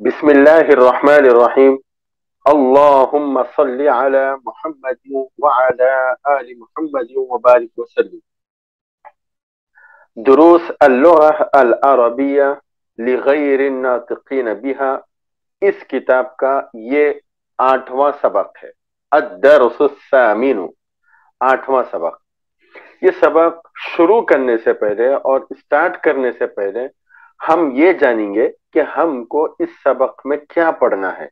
بسم الله الرحمن الرحيم. اللهم صل على محمد وعلى آل محمد وبارك وسلم. دروس اللغة العربية لغیر الناطقین بها. اس کتاب کا یہ آٹھواں سبق ہے. الدرس الثامن. آٹھواں سبق. یہ سبق شروع کرنے سے پہلے اور اسٹارٹ کرنے سے پہلے ہم یہ جانیں گے کہ ہم کو اس سبق میں کیا پڑھنا ہے۔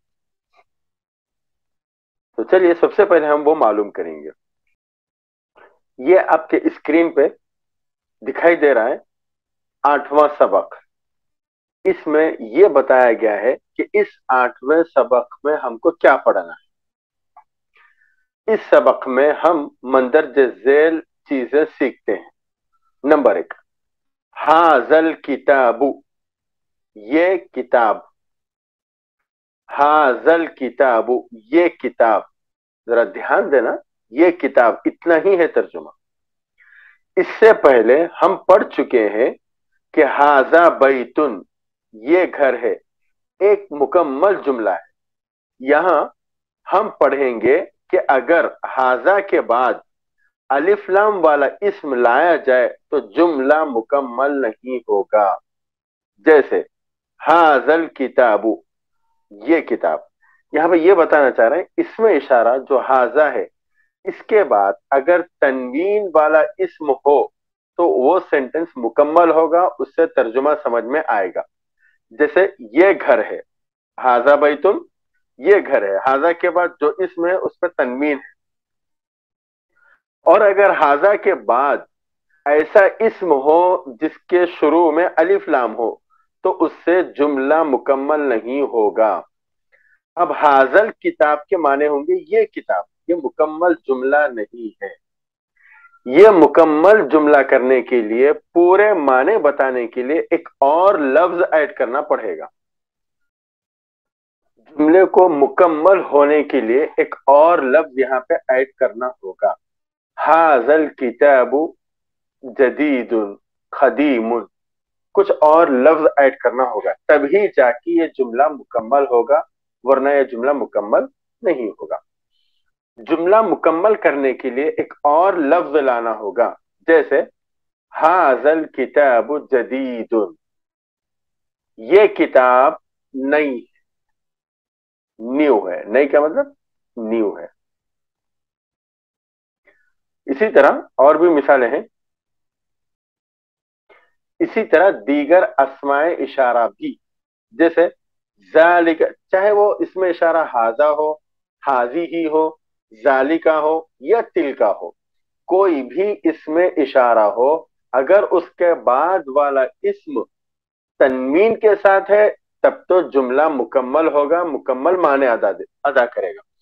تو چلیے، سب سے پہلے ہم وہ معلوم کریں گے۔ یہ آپ کے اسکرین پہ دکھائی دے رہا ہے آٹھواں سبق۔ اس میں یہ بتایا گیا ہے کہ اس آٹھویں سبق میں ہم کو کیا پڑھنا ہے۔ اس سبق میں ہم مندرج ذیل چیزیں سیکھتے ہیں۔ نمبر ایک۔ حاضل کتاب، یہ کتاب حاضل کتاب، یہ کتاب، ذرا دھیان دینا، یہ کتاب اتنا ہی ہے ترجمہ۔ اس سے پہلے ہم پڑھ چکے ہیں کہ حاضا بیتن، یہ گھر ہے، ایک مکمل جملہ ہے۔ یہاں ہم پڑھیں گے کہ اگر حاضا کے بعد الف لام والا اسم لایا جائے تو جملہ مکمل نہیں ہوگا۔ جیسے حاضل کتاب یہ کتاب۔ یہاں پہ یہ بتانا چاہ رہے ہیں، اس میں اشارہ جو حاضا ہے، اس کے بعد اگر تنوین والا اسم ہو تو وہ سینٹنس مکمل ہوگا، اس سے ترجمہ سمجھ میں آئے گا۔ جیسے، یہ گھر ہے حاضا بیتن، یہ گھر ہے۔ حاضا کے بعد جو اسم ہے، اس پہ تنوین ہے۔ اور اگر حاضا کے بعد ایسا اسم ہو جس کے شروع میں الف لام ہو، تو اس سے جملہ مکمل نہیں ہوگا۔ اب حاضل کتاب کے معنی ہوں گے یہ کتاب، یہ مکمل جملہ نہیں ہے۔ یہ مکمل جملہ کرنے کے لیے، پورے معنی بتانے کے لیے ایک اور لفظ ایڈ کرنا پڑے گا۔ جملے کو مکمل ہونے کے لیے ایک اور لفظ یہاں پہ ایڈ کرنا ہوگا۔ حاضل کتاب جدید خدیم کچھ اور لفظ ایڈ کرنا ہوگا۔ تبھی جا کے یہ جملہ مکمل ہوگا، ورنہ یہ جملہ مکمل نہیں ہوگا۔ جملہ مکمل کرنے کے لیے ایک اور لفظ لانا ہوگا، جیسے حاضل کتاب جدید یہ کتاب نئی ہے نیو ہے۔ نئی کا مطلب نیو ہے۔ اسی طرح اور بھی مثالیں ہیں۔ اسی طرح دیگر اسماء اشارہ بھی، جیسے ذالک، چاہے وہ اس میں اشارہ حاضہ ہو، حاضی ہی ہو ذالکا ہو یا تل کا ہو، کوئی بھی اس میں اشارہ ہو، اگر اس کے بعد والا اسم تنوین کے ساتھ ہے، تب تو جملہ مکمل ہوگا، مکمل معنی ادا ادا کرے گا۔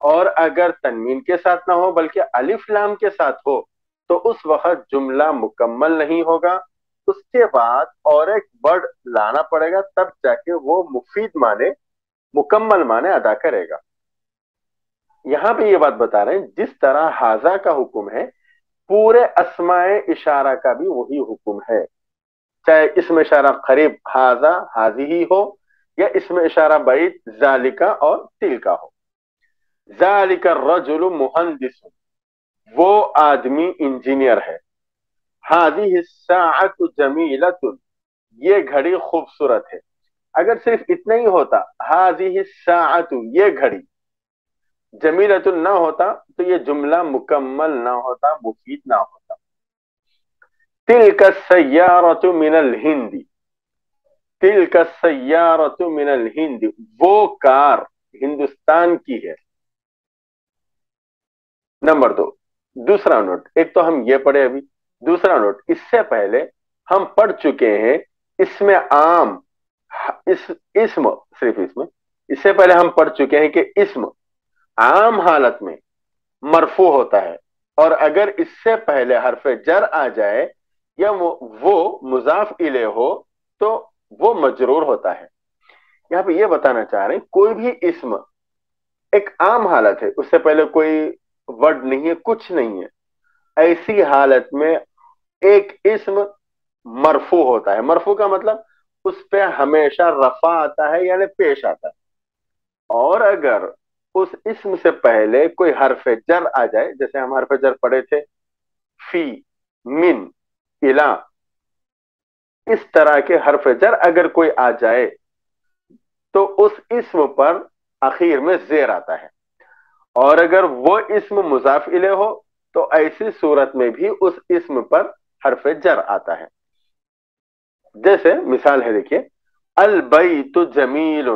اور اگر تنوین کے ساتھ نہ ہو بلکہ الف لام کے ساتھ ہو، تو اس وقت جملہ مکمل نہیں ہوگا۔ اس کے بعد اور ایک برڈ لانا پڑے گا، تب جا کے وہ مفید معنی، مکمل معنی ادا کرے گا۔ یہاں پہ یہ بات بتا رہے ہیں، جس طرح حاضہ کا حکم ہے، پورے اسماء اشارہ کا بھی وہی حکم ہے۔ چاہے اس میں اشارہ قریب حاضہ، حاضی ہی ہو، یا اس میں اشارہ بعید ذالکا اور تل کا ہو۔ ذالکا الرجل مہندس وہ آدمی انجینئر ہے. حاضی الساعت جمیلت یہ گھڑی خوبصورت ہے. اگر صرف اتنا ہی ہوتا حاضی الساعت یہ گھڑی. جمیلت نہ ہوتا تو یہ جملہ مکمل نہ ہوتا، مفید نہ ہوتا. تل کا سیارت من الہند. تل کا سیارت من الہند. وہ کار ہندوستان کی ہے. نمبر دو۔ دوسرا نوٹ، ایک تو ہم یہ پڑھے ابھی۔ دوسرا نوٹ، اس سے پہلے ہم پڑھ چکے ہیں اس میں عام، اس، اسم، صرف اس میں۔ اس سے پہلے ہم پڑھ چکے ہیں کہ اسم عام حالت میں مرفو ہوتا ہے۔ اور اگر اس سے پہلے حرف جر آ جائے یا وہ مضاف الے ہو تو وہ مجرور ہوتا ہے۔ یہاں پہ یہ بتانا چاہ رہے ہیں، کوئی بھی اسم ایک عام حالت ہے، اس سے پہلے کوئی ورڈ نہیں ہے، کچھ نہیں ہے۔ ایسی حالت میں ایک اسم مرفو ہوتا ہے۔ مرفو کا مطلب اس پہ ہمیشہ رفع آتا ہے یعنی پیش آتا ہے۔ اور اگر اس اسم سے پہلے کوئی حرف جر آ جائے، جیسے ہم حرف جر پڑے تھے، فی، من الا اس طرح کے حرف جر اگر کوئی آ جائے، تو اس اسم پر اخیر میں زیر آتا ہے۔ اور اگر وہ اسم مضاف الے ہو، تو ایسی صورت میں بھی اس اسم پر حرف جر آتا ہے۔ جیسے مثال ہے، دیکھیے، البیت جمیل،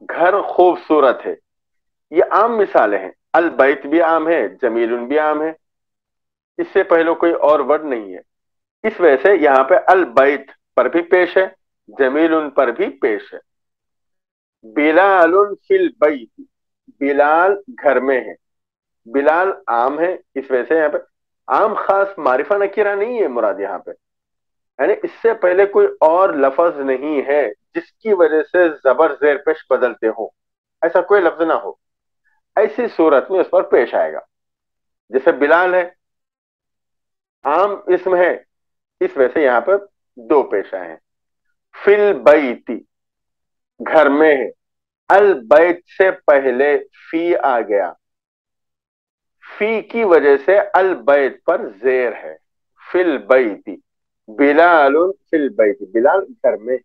گھر خوبصورت ہے۔ یہ عام مثالیں ہیں البیت بھی عام ہے، جمیل بھی عام ہے۔ اس سے پہلے کوئی اور ورڈ نہیں ہے۔ اس وجہ سے یہاں پہ البیت پر بھی پیش ہے، جمیل پر بھی پیش ہے۔ بلال فی البیت۔ بلال گھر میں ہے۔ بلال عام ہے، اس وجہ سے یہاں پہ عام خاص معرفہ نکیرہ نہیں ہے مراد یہاں پہ۔ یعنی اس سے پہلے کوئی اور لفظ نہیں ہے جس کی وجہ سے زبر زیر پیش بدلتے ہوں۔ ایسا کوئی لفظ نہ ہو۔ ایسی صورت میں اس پر پیش آئے گا۔ جیسے بلال ہے، عام اسم ہے، اس وجہ سے یہاں پہ دو پیش آئے ہیں۔ فل بیتی گھر میں ہے۔ البیت سے پہلے فی آ گیا۔ فی کی وجہ سے البیت پر زیر ہے۔ فل بیتی بلال فی البیت۔ بلال گھر میں۔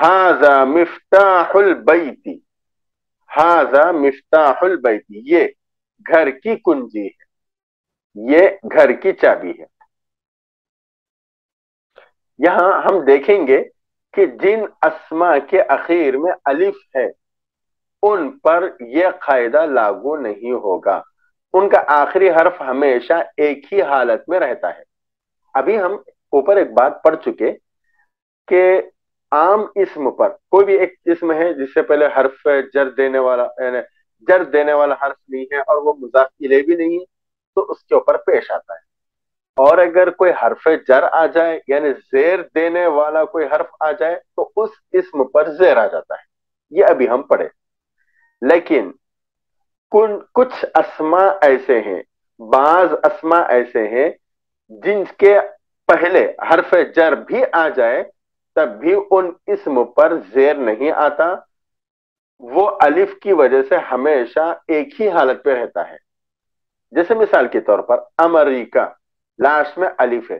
ہاضا مفتاح البیتی ہاضا مفتاح البیتی یہ گھر کی کنجی ہے۔ یہ گھر کی چابی ہے۔ یہاں ہم دیکھیں گے کہ جن اسما کے اخیر میں الف ہے، ان پر یہ قاعدہ لاگو نہیں ہوگا۔ ان کا آخری حرف ہمیشہ ایک ہی حالت میں رہتا ہے۔ ابھی ہم اوپر ایک بات پڑھ چکے کہ عام اسم پر کوئی بھی ایک اسم ہے جس سے پہلے حرف جر دینے والا یعنی جر دینے والا حرف نہیں ہے اور وہ مضاف الے بھی نہیں ہے، تو اس کے اوپر پیش آتا ہے۔ اور اگر کوئی حرف جر آ جائے یعنی زیر دینے والا کوئی حرف آ جائے، تو اس اسم پر زیر آ جاتا ہے۔ یہ ابھی ہم پڑھے لیکن کچھ اسما ایسے ہیں، بعض اسما ایسے ہیں، جن کے پہلے حرف جر بھی آ جائے، تب بھی ان اسم پر زیر نہیں آتا۔ وہ الف کی وجہ سے ہمیشہ ایک ہی حالت پہ رہتا ہے۔ جیسے مثال کے طور پر، امریکہ۔ لاسٹ میں الف ہے.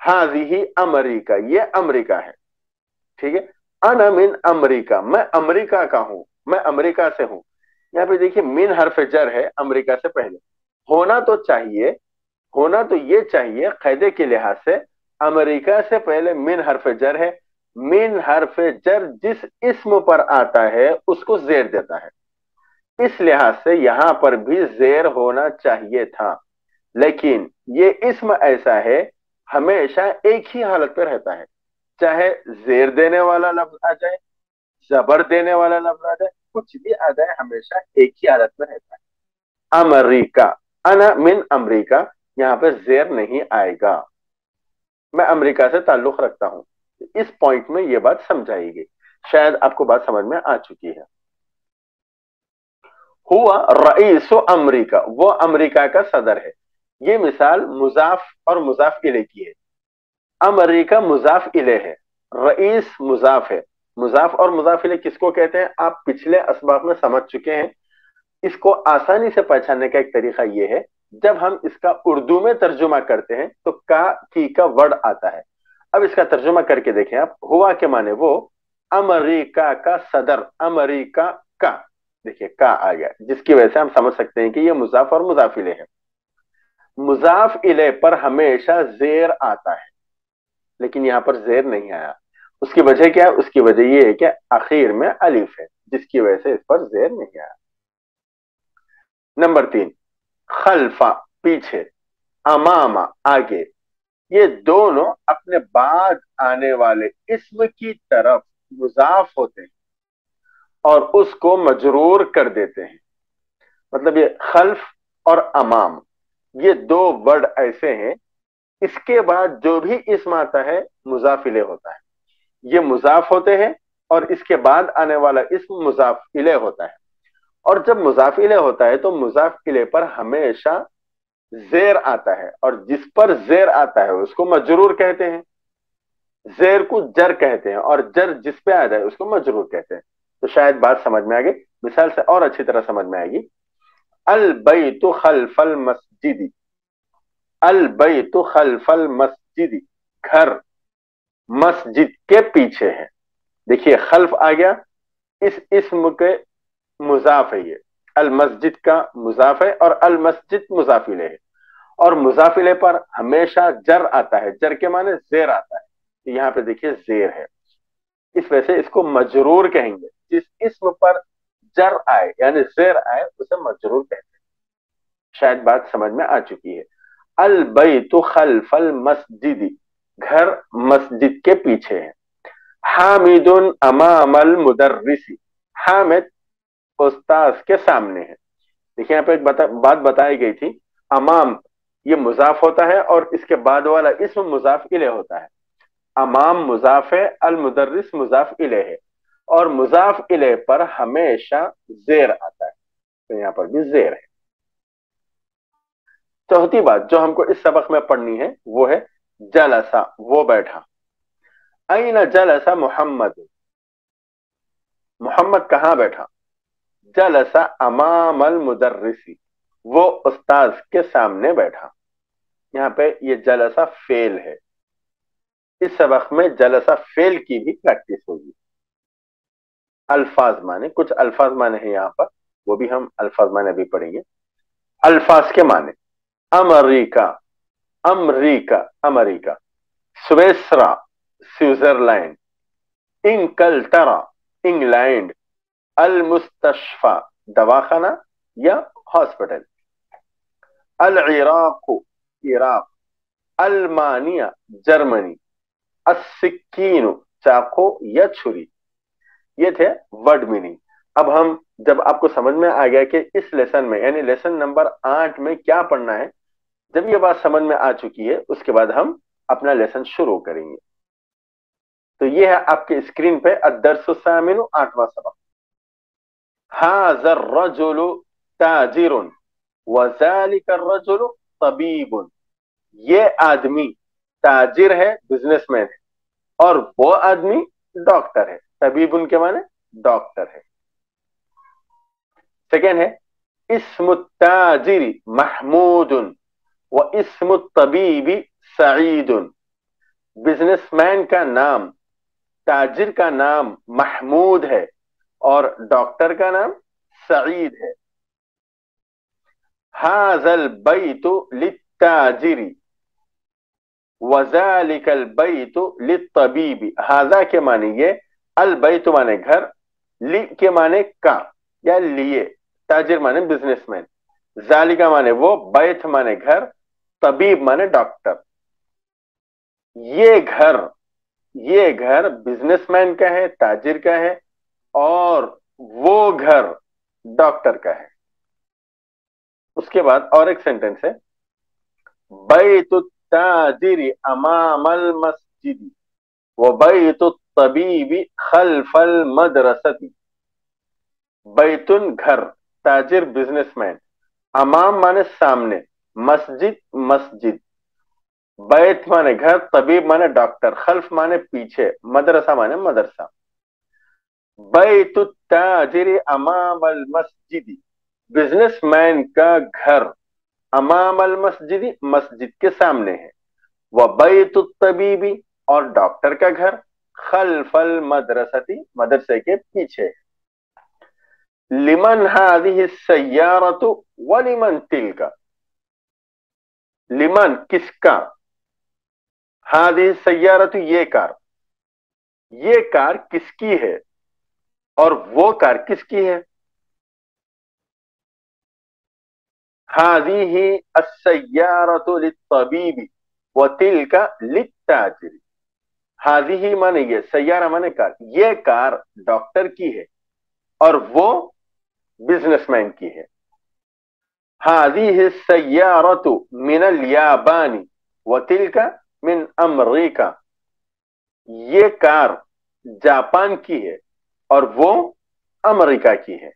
حاضی ہی امریکہ یہ امریکہ ہے ٹھیک ہے انا من امریکہ میں امریکہ کا ہوں میں امریکہ سے ہوں یہاں پہ دیکھیے من حرف جر ہے امریکہ سے پہلے ہونا تو چاہیے ہونا تو یہ چاہیے قیدے کے لحاظ سے امریکہ سے پہلے من حرف جر ہے من حرف جر جس اسم پر آتا ہے اس کو زیر دیتا ہے اس لحاظ سے یہاں پر بھی زیر ہونا چاہیے تھا لیکن یہ اسم ایسا ہے، ہمیشہ ایک ہی حالت پہ رہتا ہے۔ چاہے زیر دینے والا لفظ آ جائے، زبر دینے والا لفظ آ جائے، کچھ بھی آ جائے، ہمیشہ ایک ہی حالت میں رہتا ہے۔ امریکہ، انا من امریکہ، یہاں پہ زیر نہیں آئے گا۔ میں امریکہ سے تعلق رکھتا ہوں۔ اس پوائنٹ میں یہ بات سمجھائی گئی۔ شاید آپ کو بات سمجھ میں آ چکی ہے۔ ہوا رئیس امریکہ، وہ امریکہ کا صدر ہے۔ یہ مثال مضاف اور مضاف الے کی ہے۔ امریکہ مضاف الے ہے، رئیس مضاف ہے۔ مضاف اور مضاف الے کس کو کہتے ہیں؟ آپ پچھلے اسباب میں سمجھ چکے ہیں۔ اس کو آسانی سے پہچاننے کا ایک طریقہ یہ ہے، جب ہم اس کا اردو میں ترجمہ کرتے ہیں تو کا، کی کا ورڈ آتا ہے۔ اب اس کا ترجمہ کر کے دیکھیں آپ، ہوا کے معنی وہ، امریکہ کا صدر، امریکہ کا۔ دیکھیے کا آ گیا، جس کی وجہ سے ہم سمجھ سکتے ہیں کہ یہ مضاف اور مضافلے ہیں مضاف الے پر ہمیشہ زیر آتا ہے۔ لیکن یہاں پر زیر نہیں آیا۔ اس کی وجہ کیا ہے؟ اس کی وجہ یہ ہے کہ اخیر میں الف ہے، جس کی وجہ سے اس پر زیر نہیں آیا۔ نمبر تین خلفا پیچھے اماما آگے۔ یہ دونوں اپنے بعد آنے والے اسم کی طرف مضاف ہوتے ہیں اور اس کو مجرور کر دیتے ہیں۔ مطلب یہ خلف اور امام۔ یہ دو ورڈ ایسے ہیں، اس کے بعد جو بھی اسم آتا ہے، مضافلے ہوتا ہے۔ یہ مضاف ہوتے ہیں اور اس کے بعد آنے والا اسم مضافلے ہوتا ہے۔ اور جب مضافلے ہوتا ہے تو مضافلے پر ہمیشہ زیر آتا ہے۔ اور جس پر زیر آتا ہے، اس کو مجرور کہتے ہیں۔ زیر کو جر کہتے ہیں اور جر جس پہ آ جائے، اس کو مجرور کہتے ہیں۔ تو شاید بات سمجھ میں آ گئی مثال سے اور اچھی طرح سمجھ میں آئے گی۔ البیت خلف المسجد۔ البیت خلف المسجد گھر، مسجد کے پیچھے ہے۔ دیکھیے، خلف آ گیا۔ اس اسم کے مضاف ہے یہ۔ المسجد کا مضاف ہے اور المسجد مضافلے ہے۔ اور مضافلے پر ہمیشہ جر آتا ہے۔ جر کے معنی زیر آتا ہے۔ یہاں پہ دیکھیے، زیر ہے۔ اس وجہ سے اس کو مجرور کہیں گے۔ جس اسم پر جر آئے یعنی زیر آئے، اسے مجرور کہتے ہیں۔ شاید بات سمجھ میں آ چکی ہے۔ البیت خلف المسجد، گھر مسجد کے پیچھے ہے۔ حامد امام المدرسی حامد استاذ کے سامنے ہے۔ دیکھیں یہاں پہ ایک بات بتائی گئی تھی۔ امام، یہ مضاف ہوتا ہے اور اس کے بعد والا اسم مضاف الہ ہوتا ہے۔ امام مضاف ہے المدرس مضاف الہ ہے۔ اور مضاف الہ پر ہمیشہ زیر آتا ہے۔ تو یہاں پر بھی زیر ہے۔ چوتھی بات جو ہم کو اس سبق میں پڑھنی ہے، وہ ہے جلسا وہ بیٹھا۔ این جلسا محمد؟ محمد کہاں بیٹھا؟ جلسا امام المدرسی، وہ استاذ کے سامنے بیٹھا۔ یہاں پہ یہ جلسا فیل ہے۔ اس سبق میں جلسا فیل کی بھی پریکٹس ہوگی۔ الفاظ مانے کچھ الفاظ مانے ہیں یہاں پر، وہ بھی ہم الفاظ مانے بھی پڑھیں گے۔ الفاظ کے معنی۔ امریکہ امریکہ امریکہ، سویسرا، سوئٹزرلینڈ انکلٹرا انگلینڈ المستشفى دواخانہ یا ہاسپٹل۔ العراق، عراق، المانیہ، جرمنی، السکین، چاقو یا چھری۔ یہ تھے ورڈ میننگ۔ اب ہم جب آپ کو سمجھ میں آ گیا کہ اس لیسن میں یعنی لیسن نمبر آٹھ میں کیا پڑھنا ہے جب یہ بات سمجھ میں آ چکی ہے، اس کے بعد ہم اپنا لیسن شروع کریں گے۔ تو یہ ہے آپ کے اسکرین پہ الدرس السامن آٹھواں سبق۔ هذا الرجل تاجر وذلك الرجل طبيب۔ یہ آدمی تاجر ہے بزنس مین ہے، اور وہ آدمی ڈاکٹر ہے۔ طبیب ان کے معنی ڈاکٹر ہے۔ سیکنڈ ہے، اسم التاجر محمود۔ و اسم الطبیب سعید بزنس مین کا نام، تاجر کا نام محمود ہے اور ڈاکٹر کا نام سعید ہے۔ حاضل البیت للتاجر وذالک البیت للطبیب حاضا کے معنی یہ، البیت معنی گھر، لی کے معنی کا یا لیے۔ تاجر معنی بزنس مین ذالکہ معنی وہ بیت معنی گھر، طبیب معنی ڈاکٹر۔ یہ گھر یہ گھر بزنس مین کا ہے، تاجر کا ہے، اور وہ گھر ڈاکٹر کا ہے۔ اس کے بعد اور ایک سینٹینس ہے، بیت التاجر امام المسجد، و بیت الطبیب خلف المدرستی بیتن گھر تاجر بزنس مین۔ امام مانے سامنے، مسجد مسجد۔ بیت مانے گھر، طبیب مانے ڈاکٹر، خلف مانے پیچھے، مدرسہ مانے مدرسہ۔ بیت التاجر امام المسجد۔ بزنس مین کا گھر۔ امام المسجد مسجد کے سامنے ہے۔ وہ بیت الطبیبی اور ڈاکٹر کا گھر۔ خلف المدرستی، مدرسے کے پیچھے۔ لمن هذه السيارة ولمن تلك؟ لمن؟ کس کا هذه السيارة یہ کار. یہ کار کس کی ہے؟ اور وہ کار کس کی ہے؟ هذه السيارة للطبيب وتلك للتاجر. هذه مانے یہ، سیارہ مانے کار. یہ کار ڈاکٹر کی ہے اور وہ بزنس مین کی ہے۔ هذه السيارة من اليابان وتلك من امریکہ۔ یہ کار جاپان کی ہے اور وہ امریکہ کی ہے۔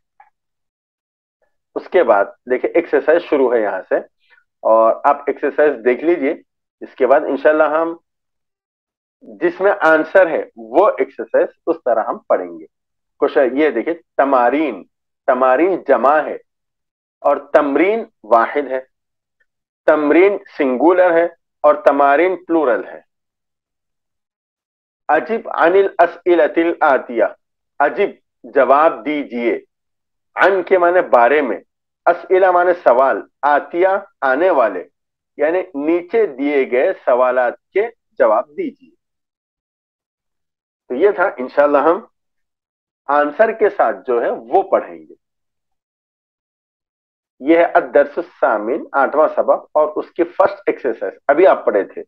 اس کے بعد دیکھیں ایکسرسائز شروع ہے یہاں سے اور آپ ایکسرسائز دیکھ لیجیے۔ اس کے بعد انشاءاللہ ہم جس میں آنسر ہے وہ ایکسرسائز اس طرح ہم پڑھیں گے۔ کوشچن یہ دیکھیں تمارین۔ تمارین جمع ہے اور تمرین واحد ہے۔ تمرین سنگولر ہے اور تمارین پلورل ہے۔ عجیب عن الاسئلت الاتیہ عجیب جواب دیجیے۔ عن کے معنی بارے میں، اسئلہ معنی سوال، آتیہ آنے والے۔ یعنی نیچے دیے گئے سوالات کے جواب دیجیے۔ تو یہ تھا انشاءاللہ ہم آنسر کے ساتھ جو ہے وہ پڑھیں گے۔ یہ ہے الدرس السامن آٹھواں سبق اور اس کی فرسٹ ایکسرسائز ابھی آپ پڑھے تھے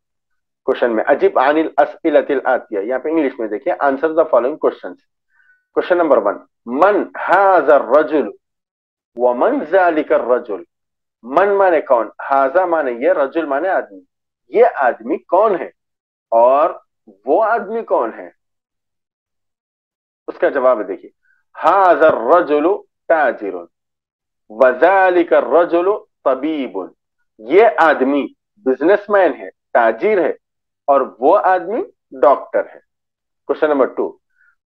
کوشچن میں۔ عجیب عن الاسئلت الاتیہ۔ یہاں پہ انگلش میں دیکھیں answer the following questions question number one من هذا الرجل ومن ذلك الرجل؟ من مانے کون؟ ہاضا مانے یہ رجل مانے آدمی۔ یہ آدمی کون ہے؟ اور وہ آدمی کون ہے؟ اس کا جواب دیکھیے۔ ہاضا الرجل تاجر وذلك الرجل طبیب یہ آدمی بزنس مین ہے، تاجر ہے اور وہ آدمی ڈاکٹر ہے۔ کوشچن نمبر ٹو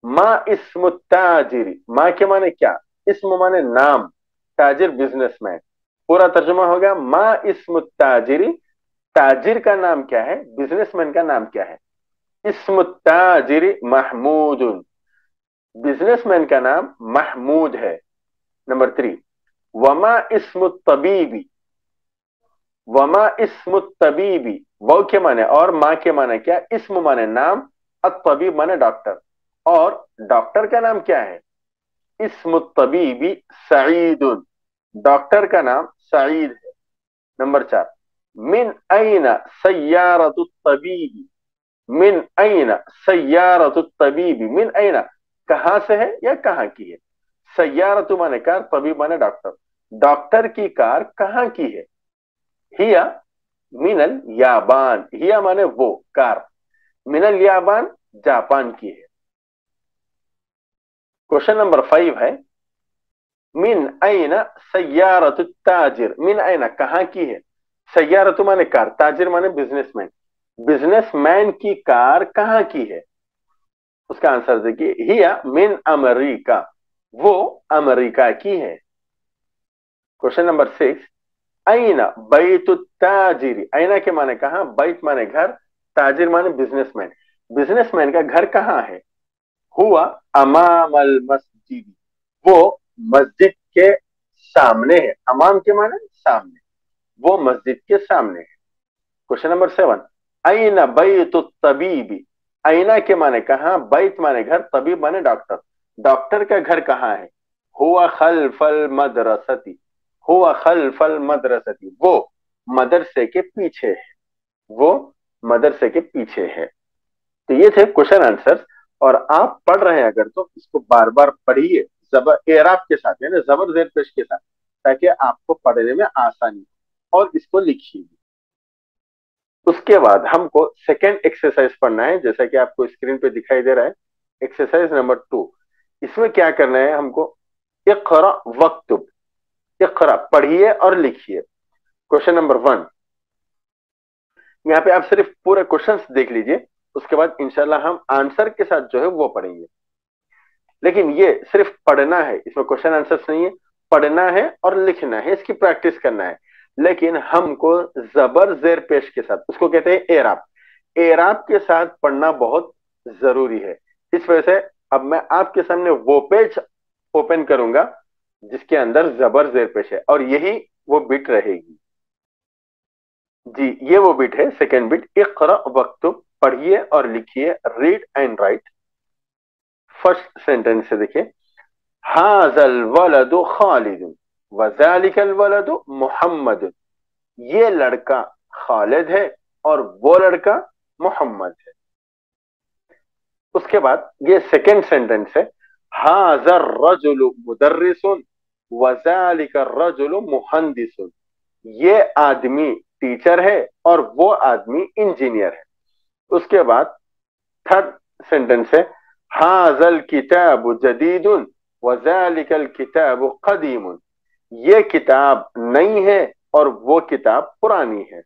ماں اسم تاجری ماں کے معنی کیا؟ اسم مانے نام، تاجر بزنس مین پورا ترجمہ ہو گیا ماں اسم تاجری تاجر کا نام کیا ہے؟ بزنس مین کا نام کیا ہے؟ اسم تاجری محمود۔ بزنس مین کا نام محمود ہے، نمبر تھری۔ وما اسم طبیبی وما اسم طبیبی وہ کے معنی اور ماں کے معنی کیا؟ اسم معنی نام، الطبیب معنی ڈاکٹر۔ اور ڈاکٹر کا نام کیا ہے؟ اسم الطبیبی سعید ڈاکٹر کا نام سعید ہے۔ نمبر چار۔ من این سیارت الطبیبی؟ من این سیارت الطبیبی؟ من این کہاں سے ہے یا کہاں کی ہے؟ سیارت مانے کار، طبیب مانے ڈاکٹر۔ ڈاکٹر کی کار کہاں کی ہے؟ ہیا من الیابان ہیا مانے وہ کار۔ من الیابان جاپان کی ہے۔ کوشچن نمبر فائیو ہے۔ من این سیارت التاجر من این کہاں کی ہے؟ سیارت مانے کار، تاجر مانے بزنس مین بزنس مین کی کار کہاں کی ہے؟ اس کا آنسر دیکھیے ہیا من امریکہ، وہ امریکہ کی ہے۔ کوشچن نمبر سکس اینا بیت التاجری اینا کے معنی کہاں؟ بیت مانے گھر، تاجر مانے بزنس مین بزنس مین کا گھر کہاں ہے؟ ہوا امام المسجد۔ وہ مسجد کے سامنے ہے۔ امام کے معنی سامنے۔ وہ مسجد کے سامنے ہے۔ کوشچن نمبر سیون اینا بیت الطبیبی اینا کے معنی کہاں؟ بیت مانے گھر، طبیب مانے ڈاکٹر۔ ڈاکٹر کا گھر کہاں ہے؟ ہوا خلف المدرستی۔ ہوا خلف المدرستی۔ وہ مدرسے کے پیچھے ہے۔ وہ مدرسے کے پیچھے ہے۔ تو یہ تھے کوشچن آنسر اور آپ پڑھ رہے ہیں اگر تو اس کو بار بار پڑھیے۔ زبر، اعراب کے ساتھ یعنی زبر زیر پیش کے ساتھ، تاکہ آپ کو پڑھنے میں آسانی اور اس کو لکھیے۔ اس کے بعد ہم کو سیکنڈ ایکسرسائز پڑھنا ہے، جیسا کہ آپ کو اسکرین پہ دکھائی دے رہا ہے۔ ایکسرسائز نمبر ٹو اس میں کیا کرنا ہے؟ ہم کو اقرا وقت اقرا پڑھیے اور لکھیے۔ کوشچن نمبر ون یہاں پہ آپ صرف پورے کوشچن دیکھ لیجیے۔ اس کے بعد انشاءاللہ ہم آنسر کے ساتھ جو ہے وہ پڑھیں گے۔ لیکن یہ صرف پڑھنا ہے، اس میں کوشچن آنسر نہیں ہے۔ پڑھنا ہے اور لکھنا ہے، اس کی پریکٹس کرنا ہے۔ لیکن ہم کو زبر زیر پیش کے ساتھ، اس کو کہتے ہیں ایراب ایراب کے ساتھ پڑھنا بہت ضروری ہے۔ اس وجہ سے اب میں آپ کے سامنے وہ پیج اوپن کروں گا جس کے اندر زبر زیر پیش ہے، اور یہی وہ بٹ رہے گی۔ جی یہ وہ بٹ ہے سیکنڈ بٹ۔ اقرا وقت، پڑھیے اور لکھیے read and write first sentence سے دیکھیے۔ حاض الولد خالد۔ وذالک الولد محمد. یہ لڑکا خالد ہے اور وہ لڑکا محمد ہے. اس کے بعد یہ سیکنڈ سینٹینس ہے. حاضر رجل مدرس وذالک الرجل مہندس یہ آدمی ٹیچر ہے اور وہ آدمی انجینئر ہے. اس کے بعد تھرڈ سینٹینس ہے. حاضل کتاب جدید وذالک الکتاب قدیم یہ کتاب نئی ہے اور وہ کتاب پرانی ہے۔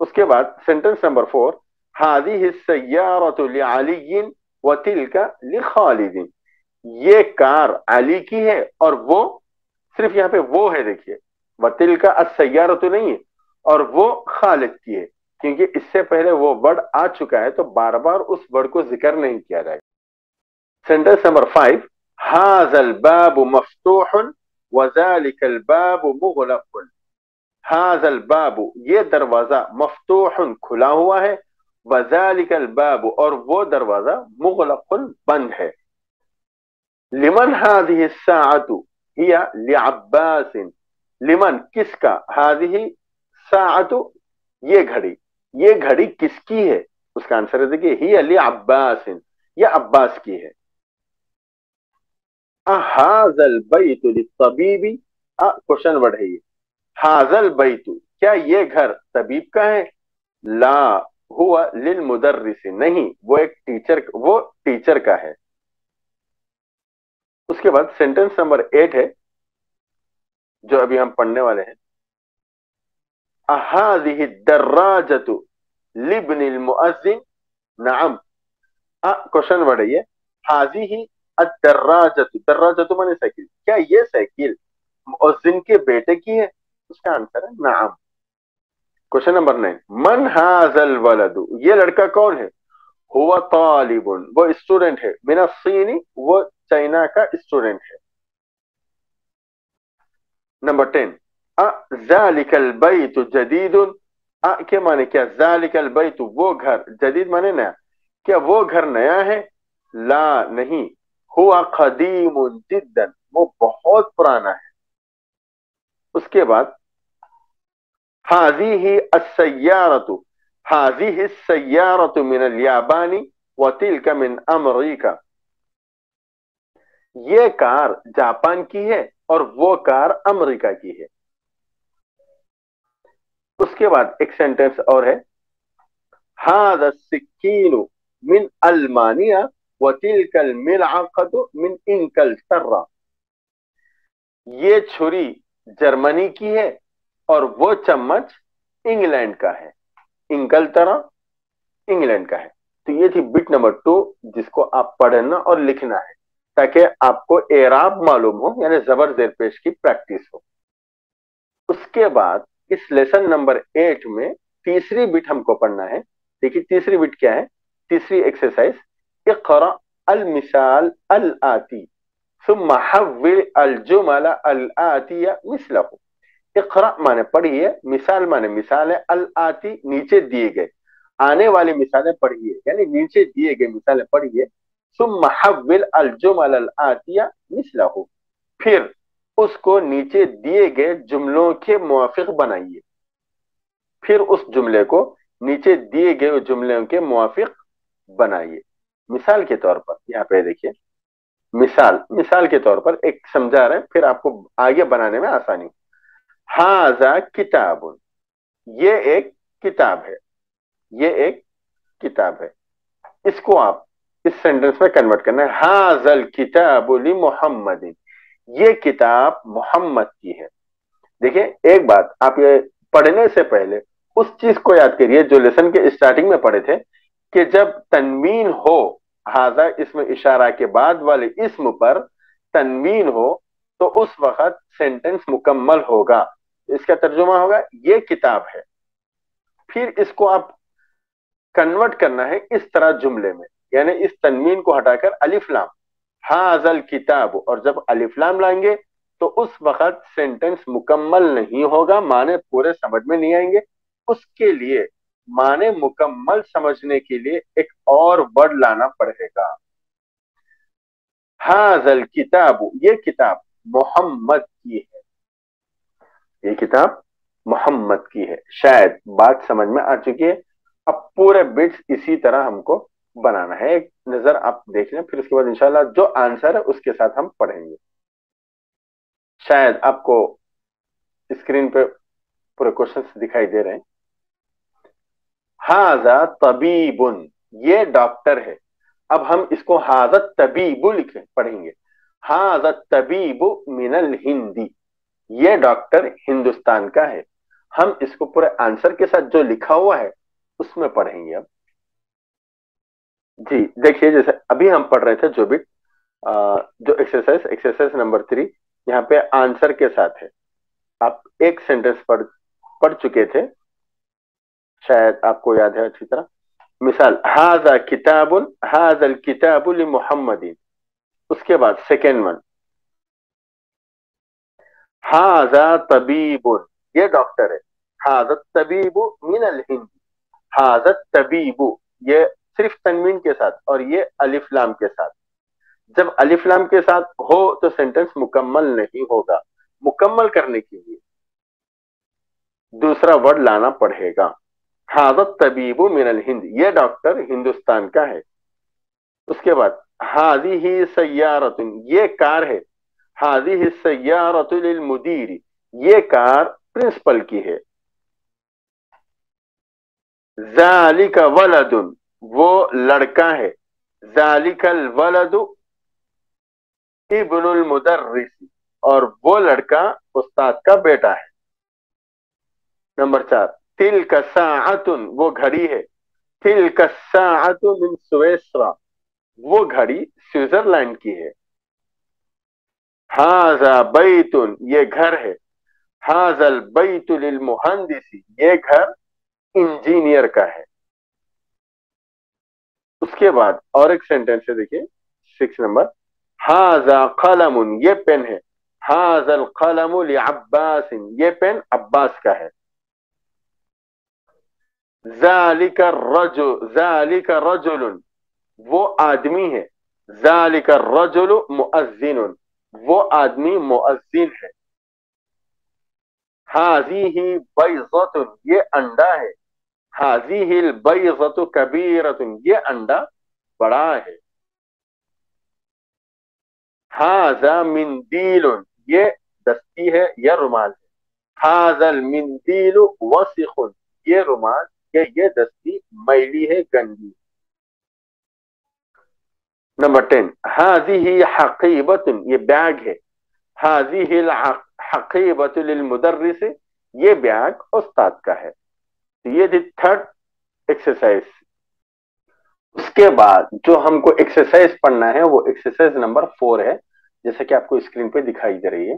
اس کے بعد سینٹینس نمبر فور هذه السيارة لعلي وتلك لخالد. یہ کار علی کی ہے اور وہ صرف یہاں پہ وہ ہے، دیکھیے۔ وطل کا سیارہ تو نہیں ہے، اور وہ خالد کی ہے۔ کیونکہ اس سے پہلے وہ ورڈ آ چکا ہے، تو بار بار اس ورڈ کو ذکر نہیں کیا جائے سینٹینس نمبر فائیو هذا الباب مفتوح وذلك الباب مغلق. هذا الباب، یہ دروازہ مفتوح کھلا ہوا ہے، وذلك الباب، اور وہ دروازہ مغلق بند ہے. لمن هذه الساعة؟ هي لعباس. لمن؟ کس کا؟ هذه الساعة یہ گھڑی. یہ گھڑی کس کی ہے؟ اس کا آنسر ہے دیکھیے ہی علی عباس یہ عباس کی ہے. حاضل بیت للطبیب کوشن بڑھ ہے۔ حاضل بیت کیا یہ گھر طبیب کا ہے؟ لا ہوا للمدرس، نہیں، وہ ایک ٹیچر وہ ٹیچر کا ہے۔ اس کے بعد سینٹنس نمبر ایٹ ہے، جو ابھی ہم پڑھنے والے ہیں۔ احاذه الدراجة لابن المؤذن؟ نعم۔ کوشن بڑھ رہی ہے۔ حاضی الدراجة دراجة مانے سائیکل۔ کیا یہ سائیکل مؤذن کے بیٹے کی ہے؟ اس کا آنسر ہے نعم۔ Question number nine. من هذا الولد؟ یہ لڑکا کون ہے؟ ہوا طالب، وہ اسٹوڈنٹ ہے۔ من الصینی وہ چائنا کا اسٹوڈنٹ ہے۔ نمبر ٹین ذالک البیت جدید کے معنی کیا؟ ذالک البیت وہ گھر۔ جدید معنی نیا۔ کیا وہ گھر نیا ہے؟ لا، نہیں۔ ہوا قدیم جدا، وہ بہت پرانا ہے۔ اس کے بعد حاضی ہی السیارت حاضی ہی السیارت من الیابانی وتلک من امریکہ۔ یہ کار جاپان کی ہے اور وہ کار امریکہ کی ہے۔ اس کے بعد ایک سینٹینس اور ہے۔ هذا السکین من المانیہ وتلك الملعقة من انکلترا یہ چھری جرمنی کی ہے اور وہ چمچ انگلینڈ کا ہے. انکلترا انگلینڈ کا ہے. تو یہ تھی بٹ نمبر ٹو جس کو آپ پڑھنا اور لکھنا ہے تاکہ آپ کو اعراب معلوم ہو یعنی زبر زیر پیش کی پریکٹس ہو. اس کے بعد اس لیسن نمبر ایٹ میں تیسری بٹ ہم کو پڑھنا ہے. دیکھیے تیسری بٹ کیا ہے؟ تیسری ایکسرسائز اقرا المثال الاتی ثم حول الجمل الاتیہ مثلہ اقرا مانے پڑھیے، مثال مانے مثال ہے الاتی نیچے دیے گئے۔ آنے والی مثالیں پڑھیے یعنی نیچے دیے گئے مثالیں پڑھیے۔ ثم حول الجمل الاتیہ مثلہ پھر اس کو نیچے دیے گئے جملوں کے موافق بنائیے۔ پھر اس جملے کو نیچے دیے گئے جملوں کے موافق بنائیے۔ مثال کے طور پر، یہاں پہ دیکھیے۔ مثال مثال کے طور پر ایک سمجھا رہے ہیں، پھر آپ کو آگے بنانے میں آسانی۔ ہاضا کتاب۔ یہ ایک کتاب ہے۔ یہ ایک کتاب ہے۔ اس کو آپ اس سینٹینس میں کنورٹ کرنا ہے۔ ہاضل کتاب محمد یہ کتاب محمد کی ہے۔ دیکھیں، ایک بات، آپ یہ پڑھنے سے پہلے اس چیز کو یاد کریے جو لیسن کے اسٹارٹنگ میں پڑھے تھے کہ جب تنوین ہو ہاضا اسم اشارہ کے بعد والے اسم پر تنوین ہو تو اس وقت سینٹنس مکمل ہوگا۔ اس کا ترجمہ ہوگا، یہ کتاب ہے۔ پھر اس کو آپ کنورٹ کرنا ہے اس طرح جملے میں یعنی اس تنوین کو ہٹا کر الف لام۔ حاضل کتاب اور جب الفلام لائیں گے تو اس وقت سینٹنس مکمل نہیں ہوگا، معنی پورے سمجھ میں نہیں آئیں گے۔ اس کے لیے معنی مکمل سمجھنے کے لیے ایک اور ورڈ لانا پڑے گا۔ حاضل کتاب یہ کتاب محمد کی ہے۔ یہ کتاب محمد کی ہے۔ شاید بات سمجھ میں آ چکی ہے۔ اب پورے بٹس اسی طرح ہم کو بنانا ہے۔ ایک نظر آپ دیکھ لیں، پھر اس کے بعد انشاءاللہ جو آنسر ہے اس کے ساتھ ہم پڑھیں گے۔ شاید آپ کو اسکرین پہ پورے کوشچن دکھائی دے رہے ہیں۔ ہاضا طبیب یہ ڈاکٹر ہے. اب ہم اس کو حاضت طبیب لکھ پڑھیں گے. حاضت طبیب من الہندی یہ ڈاکٹر ہندوستان کا ہے. ہم اس کو پورے آنسر کے ساتھ جو لکھا ہوا ہے، اس میں پڑھیں گے اب جی دیکھیے جیسے ابھی ہم پڑھ رہے تھے جو بھی جو ایکسرسائز ایکسرسائز نمبر تھری یہاں پہ آنسر کے ساتھ ہے. آپ ایک سینٹینس پڑھ پڑھ چکے تھے. شاید آپ کو یاد ہے اچھی طرح۔ مثال ہاضا کتاب ہاض الکتاب محمد اس کے بعد سیکنڈ ون ہاضا طبیب یہ ڈاکٹر ہے۔ حاضت طبیب من الہند حاضت طبیب یہ صرف تنوین کے ساتھ اور یہ الف لام کے ساتھ۔ جب الف لام کے ساتھ ہو تو سینٹنس مکمل نہیں ہوگا۔ مکمل کرنے کے لیے دوسرا ورڈ لانا پڑے گا۔ حاضت طبیب من الہند یہ ڈاکٹر ہندوستان کا ہے. اس کے بعد حاضی ہی سیارت یہ کار ہے. حاضی ہی سیارت للمدیر، یہ کار پرنسپل کی ہے. ذالک ولد، وہ لڑکا ہے. ذالک الولد ابن المدرس، اور وہ لڑکا استاد کا بیٹا ہے. نمبر چار تل کا ساعتن، وہ گھڑی ہے۔ تل کا ساعتن من سویسرا، وہ گھڑی سوئٹزرلینڈ کی ہے۔ ہاضا بیتن، یہ گھر ہے۔ حاضل بیت للمہندسی، یہ گھر انجینئر کا ہے۔ اس کے بعد اور ایک سینٹینس ہے، دیکھیے، سکس نمبر۔ ہاضا قلم یہ پین ہے۔ حاض القلم لعباس یہ پین عباس کا ہے۔ ذالک الرجل ذالک رجل. وہ آدمی ہے. ذالک الرجل مؤذن. وہ آدمی مؤذن ہے. حاضی ہی بیضت یہ انڈا ہے. حاضی ہی البیضت کبیرت یہ انڈا بڑا ہے. حاضا مندیل. یہ دستی ہے یا رومال ہے. حاض المندیل وسخ یہ رومال یا یہ دستی میلی ہے، گندی۔ نمبر ٹین حاضی ہی حقیبت یہ بیگ ہے۔ حاضی ہی حقیبت للمدرس، یہ بیگ استاد کا ہے۔ یہ تھی تھرڈ ایکسرسائز۔ اس کے بعد جو ہم کو ایکسرسائز پڑھنا ہے، وہ ایکسرسائز نمبر فور ہے، جیسا کہ آپ کو اسکرین پہ دکھائی دے رہی ہے۔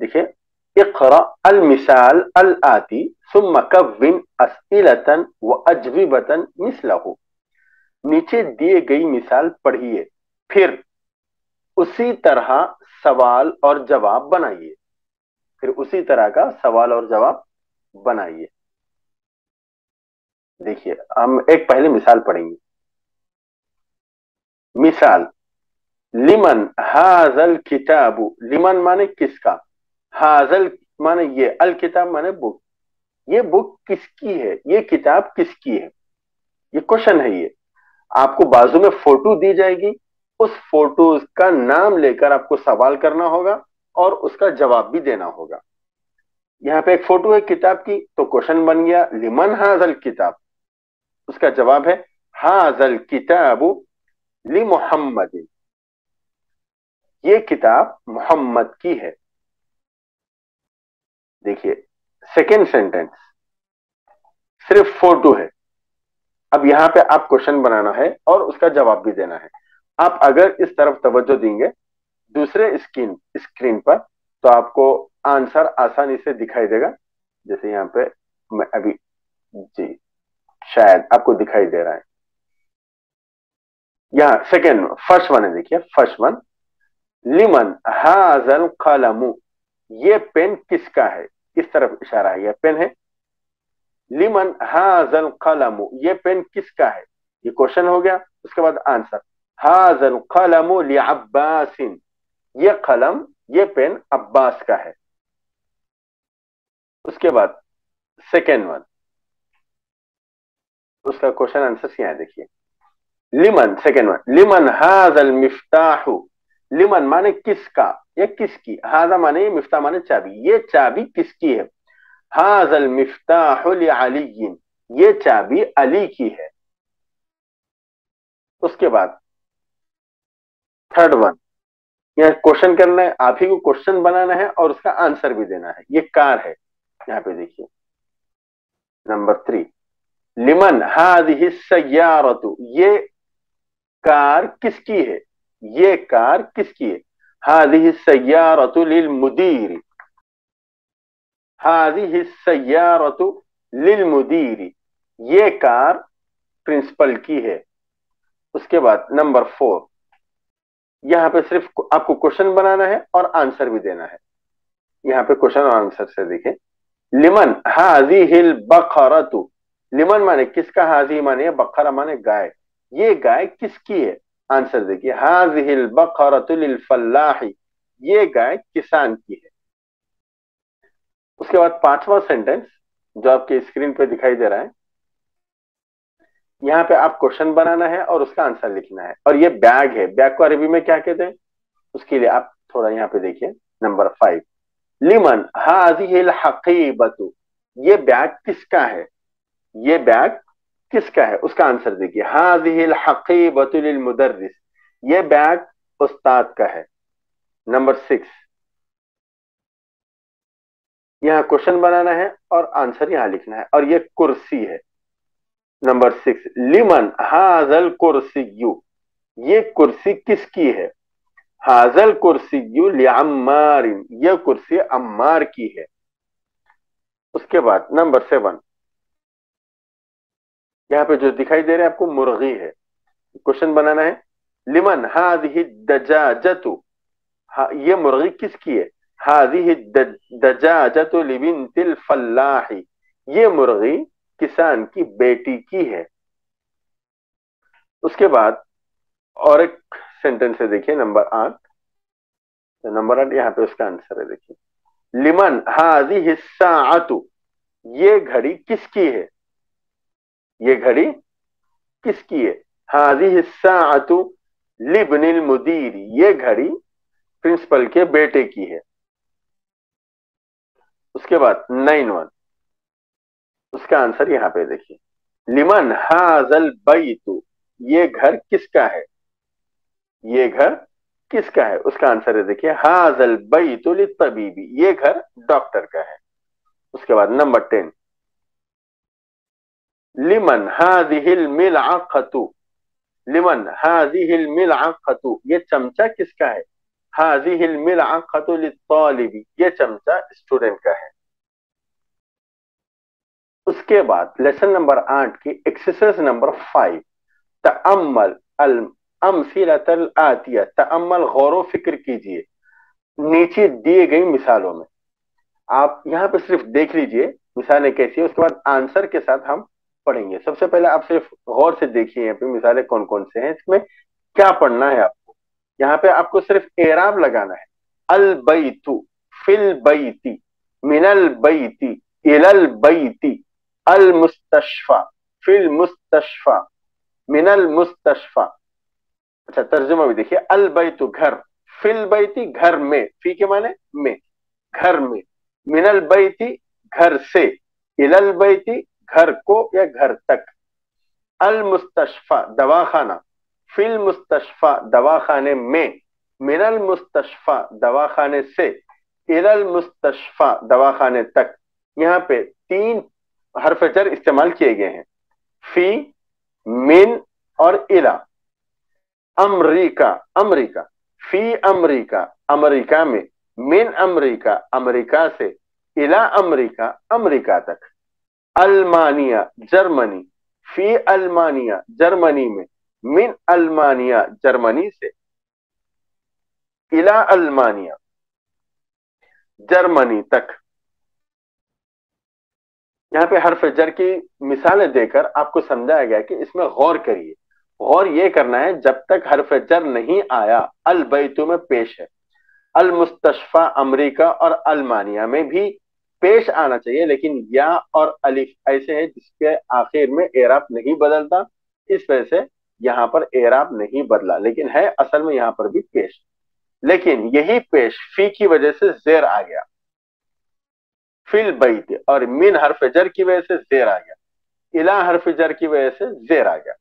دیکھیے اقرا المثال الاتی ثم کون اسئلتا و اجوبتا مثلہ نیچے دیے گئی مثال پڑھیے، پھر اسی طرح سوال اور جواب بنائیے۔ پھر اسی طرح کا سوال اور جواب بنائیے۔ دیکھیے، ہم ایک پہلے مثال پڑھیں گے۔ مثال، لمن حاضل کتاب لمن مانے کس کا؟ حاضل مانے یہ، الکتاب مانے بک یہ بک کس کی ہے؟ یہ کتاب کس کی ہے؟ یہ کوشچن ہے یہ۔ آپ کو بازو میں فوٹو دی جائے گی، اس فوٹو کا نام لے کر آپ کو سوال کرنا ہوگا اور اس کا جواب بھی دینا ہوگا۔ یہاں پہ ایک فوٹو ہے کتاب کی، تو کوشچن بن گیا، لمن حاضل کتاب اس کا جواب ہے حاضل کتاب لی محمد یہ کتاب محمد کی ہے۔ دیکھیے سیکنڈ سینٹینس صرف فوٹو ہے۔ اب یہاں پہ آپ کوشچن بنانا ہے اور اس کا جواب بھی دینا ہے۔ آپ اگر اس طرف توجہ دیں گے دوسرے اسکرین اسکرین پر، تو آپ کو آنسر آسانی سے دکھائی دے گا۔ جیسے یہاں پہ میں ابھی جی شاید آپ کو دکھائی دے رہا ہے۔ یہاں سیکنڈ فرسٹ ون ہے۔ دیکھیے فرسٹ ون لمن ہاضل قلم یہ پین کس کا ہے؟ کس طرف اشارہ ہے، یہ پین ہے۔ لمن ہاضل قلم یہ پین کس کا ہے؟ یہ کوشچن ہو گیا، اس کے بعد آنسر ہاضل قلم لعباس، یہ قلم، یہ پین عباس کا ہے۔ اس کے بعد سیکنڈ ون اس کا کوشچن آنسر یہاں دیکھیے۔ لمن سیکنڈ ون لمن ہاض المفتاح لمن مانے کس کا؟ یا کس کی؟ ہاضا مانے مفتاح مانے چابی. یہ چابی کس کی ہے؟ ہاض المفتاح لعلی. یہ چابی علی کی ہے. اس کے بعد تھرڈ ون یہ کوشچن کرنا ہے، آپ ہی کو کوشچن بنانا ہے اور اس کا آنسر بھی دینا ہے. یہ کار ہے. یہاں پہ دیکھیے. نمبر تھری لمن هذه السيارة. یہ کار کس کی ہے؟ یہ کار کس کی ہے؟ هذه السيارة للمدير هذه السيارة للمدير یہ کار پرنسپل کی ہے۔ اس کے بعد نمبر فور یہاں پہ صرف آپ کو کوشچن بنانا ہے اور آنسر بھی دینا ہے۔ یہاں پہ کوشچن اور آنسر سے دیکھیں۔ لمن ہاضی ہل بخرت لمن مانے کس کا حاضی مانے بخرا مانے گائے۔ یہ گائے کس کی ہے؟ آنسر دیکھیے۔ حاضی ہل بخرت الفلاح یہ گائے کسان کی ہے۔ اس کے بعد پانچواں سینٹینس جو آپ کے اسکرین پہ دکھائی دے رہا ہے۔ یہاں پہ آپ کوشچن بنانا ہے اور اس کا آنسر لکھنا ہے۔ اور یہ بیگ ہے۔ بیگ کو عربی میں کیا کہتے ہیں؟ اس کے لیے آپ تھوڑا یہاں پہ دیکھیے۔ نمبر فائیو لیمن ہاضی الحقیبت یہ بیگ کس کا ہے؟ یہ بیگ کس کا ہے؟ اس کا آنسر دیکھیے۔ ہاضی الحقیبت للمدرس۔ یہ بیگ استاد کا ہے۔ نمبر سکس یہاں کوشچن بنانا ہے اور آنسر یہاں لکھنا ہے۔ اور یہ کرسی ہے۔ نمبر سکس لیمن ہاضل کرسی یو یہ کرسی کس کی ہے؟ حاضل کرسی یو لعمار۔ یہ کرسی عمار کی ہے۔ اس کے بعد نمبر سیون یہاں پہ جو دکھائی دے رہے آپ کو مرغی ہے۔ کوشچن بنانا ہے۔ لمن ہاضی دجاجتو ہاں، یہ مرغی کس کی ہے؟ ہاضی دجاجت لبنت الفلاح۔ یہ مرغی کسان کی بیٹی کی ہے۔ اس کے بعد اور ایک سینٹینس ہے، دیکھیے، نمبر آٹھ۔ نمبر آٹھ، یہاں پہ اس کا آنسر ہے، دیکھیے۔ لمن ہاضی حصہ یہ گھڑی کس کی ہے؟ یہ گھڑی کس کی ہے؟ ہاضی حصہ لبن المدیر یہ گھڑی پرنسپل کے بیٹے کی ہے۔ اس کے بعد نائن ون۔ اس کا آنسر یہاں پہ دیکھیے۔ لمن ہاضل بیتو یہ گھر کس کا ہے؟ یہ گھر کس کا ہے؟ اس کا آنسر ہے دیکھیے۔ ہاضل بیتو لطبیبی یہ گھر ڈاکٹر کا ہے۔ اس کے بعد نمبر ٹین۔ لمن هذه الملعقة؟ لمن هذه الملعقة؟ یہ چمچا کس کا ہے؟ هذه الملعقة للطالب. یہ چمچا اسٹوڈنٹ کا ہے۔ اس کے بعد لیسن نمبر آٹھ کی ایکسرسائز نمبر فائیو تعمل الامثلۃ الاتیہ تعمل غور و فکر کیجیے۔ نیچے دیے گئی مثالوں میں۔ آپ یہاں پہ صرف دیکھ لیجیے۔ مثالیں کیسی ہیں؟ اس کے بعد آنسر کے ساتھ ہم پڑھیں گے۔ سب سے پہلے آپ صرف غور سے دیکھیے یہاں پہ مثالیں کون کون سے ہیں۔ اس میں کیا پڑھنا ہے آپ کو؟ یہاں پہ آپ کو صرف اعراب لگانا ہے۔ البیت فی البیتی من البیتی الى البیتی المستشفى فی المستشفى من المستشفى اچھا ترجمہ بھی دیکھیے۔ البیت گھر، فی البیتی گھر میں۔ فی کے معنی میں، گھر میں۔ من البیتی گھر سے الى البیتی گھر کو یا گھر تک۔ المستشفى دواخانہ۔ فی المستشفى دواخانے میں، من المستشفى دواخانے سے الى المستشفى دواخانے تک۔ یہاں پہ تین حرف جر استعمال کیے گئے ہیں۔ فی، من اور الا امریکہ امریکہ۔ فی امریکہ امریکہ میں۔ من امریکہ امریکہ سے۔ الا امریکہ امریکہ تک۔ المانیہ، جرمنی۔ فی المانیہ، جرمنی میں۔ من المانیہ، جرمنی سے۔ الا المانیہ۔ جرمنی تک۔ یہاں پہ حرف جر کی مثالیں دے کر آپ کو سمجھایا گیا کہ اس میں غور کریے۔ غور یہ کرنا ہے، جب تک حرف جر نہیں آیا، البیتو میں پیش ہے۔ المستشفہ امریکہ اور المانیہ میں بھی پیش آنا چاہیے، لیکن یا اور الف ایسے ہیں جس کے آخر میں اعراب نہیں بدلتا، اس وجہ سے یہاں پر اعراب نہیں بدلا، لیکن ہے اصل میں یہاں پر بھی پیش۔ لیکن یہی پیش فی کی وجہ سے زیر آ گیا۔ فل بیت اور من حرف جر کی وجہ سے زیر آ گیا۔ الا حرف جر کی وجہ سے زیر آ گیا۔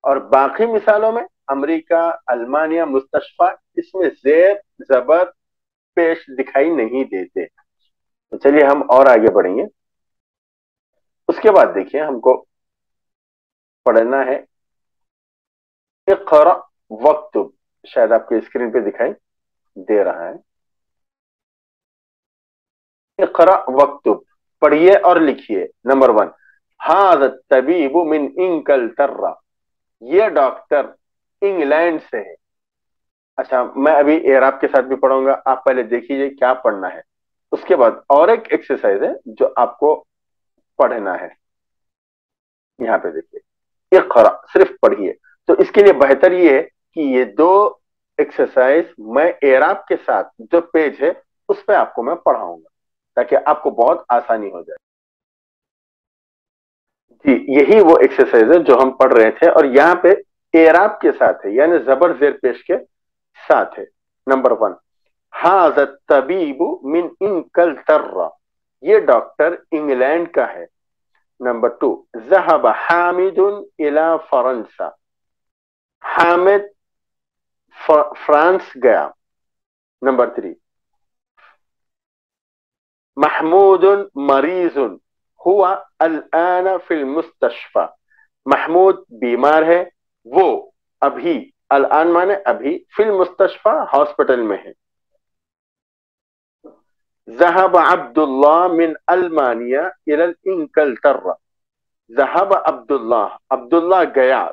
اور باقی مثالوں میں امریکہ، المانیہ مستشفہ اس میں زیر، زبر، پیش دکھائی نہیں دیتے۔ تو چلیے ہم اور آگے بڑھیں گے۔ اس کے بعد دیکھیے ہم کو پڑھنا ہے۔ اقرا وقت۔ شاید آپ کے اسکرین پہ دکھائی دے رہا ہے۔ اقرا وقت۔ پڑھیے اور لکھیے۔ Number one. ہاض طبیب من انکل ترا یہ ڈاکٹر انگلینڈ سے ہے۔ اچھا میں ابھی ایراب کے ساتھ بھی پڑھوں گا۔ آپ پہلے دیکھیے کیا پڑھنا ہے۔ اس کے بعد اور ایک ایکسرسائز ہے جو آپ کو پڑھنا ہے۔ یہاں پہ دیکھیے۔ اقرا صرف پڑھیے۔ تو اس کے لیے بہتر یہ ہے کہ یہ دو ایکسرسائز میں ایراب کے ساتھ جو پیج ہے، اس پہ آپ کو میں پڑھاؤں گا تاکہ آپ کو بہت آسانی ہو جائے۔ جی یہی وہ ایکسرسائز ہے جو ہم پڑھ رہے تھے اور یہاں پہ ایراب کے ساتھ ہے یعنی زبر زیر پیش کے ساتھ ہے۔ Number one. حاضت طبیب من انکل ترہ یہ ڈاکٹر انگلینڈ کا ہے۔ نمبر ٹو ذہب حامد الى فرنسا۔ حامد فرانس گیا۔ نمبر تھری، محمود مریض۔ ہوا الان فی المستشفى محمود بیمار ہے۔ وہ ابھی، الان مانے ابھی فی المستشفى ہاسپٹل میں ہے۔ ذهب عبد الله من ألمانيا إلى انكلترا ذهب عبد الله عبد الله جايا.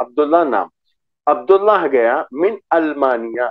عبد الله نعم. عبد الله جايا من ألمانيا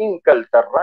إنكلترا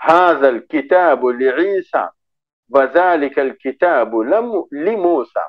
هذا الكتاب لعيسى. وذلك الكتاب لموسى.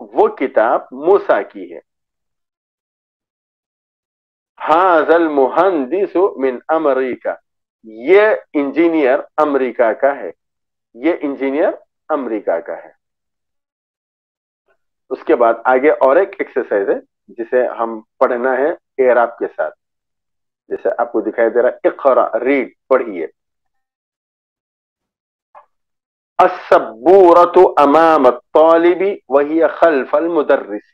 وہ کتاب موسا کی ہے۔ حاضل مہندس من امریکہ۔ یہ انجینئر امریکہ کا ہے۔ یہ انجینئر امریکہ کا ہے۔ اس کے بعد آگے اور ایک ایکسرسائز ہے جسے ہم پڑھنا ہے ایراب کے ساتھ۔ جیسے آپ کو دکھائی دے رہا اقرا ریڈ پڑھیے السبورت امام الطالب وهي خلف المدرس.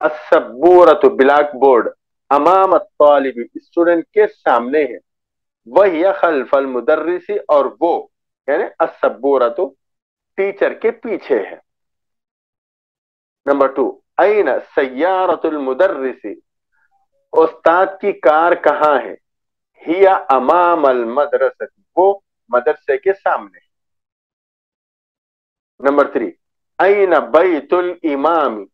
السبورت بلیک بورڈ امام الطالب اسٹوڈنٹ کے سامنے ہے. وہی خلف المدرس اور وہ یعنی السبورت ٹیچر کے پیچھے ہے. نمبر ٹو این سیارت المدرس؟ استاد کی کار کہاں ہے؟ ہی امام المدرسہ وہ مدرسے کے سامنے نمبر تھری۔ این بیت الامام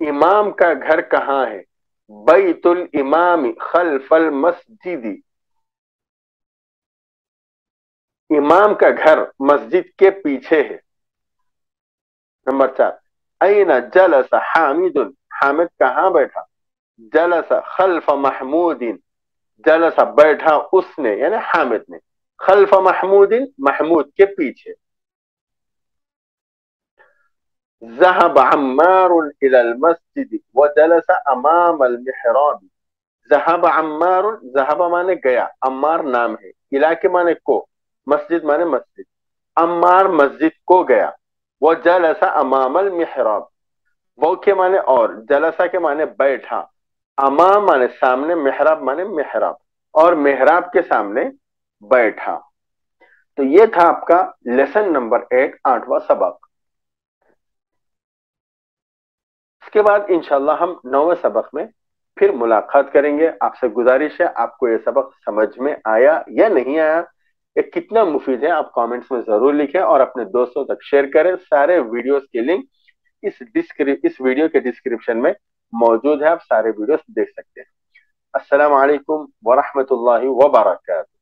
امام کا گھر کہاں ہے؟ بیت الامام خلف المسجد۔ امام کا گھر مسجد کے پیچھے ہے۔ نمبر چار۔ این جلس حامد؟ حامد کہاں بیٹھا؟ جلس خلف محمود۔ جلس بیٹھا اس نے یعنی حامد نے۔ خلف محمود محمود کے پیچھے۔ ذهب عمار الى المسجد وجلس امام المحراب. ذهب عمار، ذهب مانے گیا، عمار نام ہے. علاقے مانے کو، مسجد مانے مسجد. عمار مسجد کو گیا وہ جلس امام المحراب. وہ کے مانے اور، جلسہ کے مانے بیٹھا. امام مانے سامنے، محراب مانے محراب. اور محراب کے سامنے بیٹھا. تو یہ تھا آپ کا لیسن نمبر ایٹ آٹھواں سبق. اس کے بعد انشاءاللہ ہم نوے سبق میں پھر ملاقات کریں گے۔ آپ سے گزارش ہے، آپ کو یہ سبق سمجھ میں آیا یا نہیں آیا، یہ کتنا مفید ہے آپ کامنٹس میں ضرور لکھیں اور اپنے دوستوں تک شیئر کریں۔ سارے ویڈیوز کے لنک اس اس ویڈیو کے ڈسکرپشن میں موجود ہے آپ سارے ویڈیوز دیکھ سکتے ہیں۔ السلام علیکم ورحمۃ اللہ وبرکاتہ۔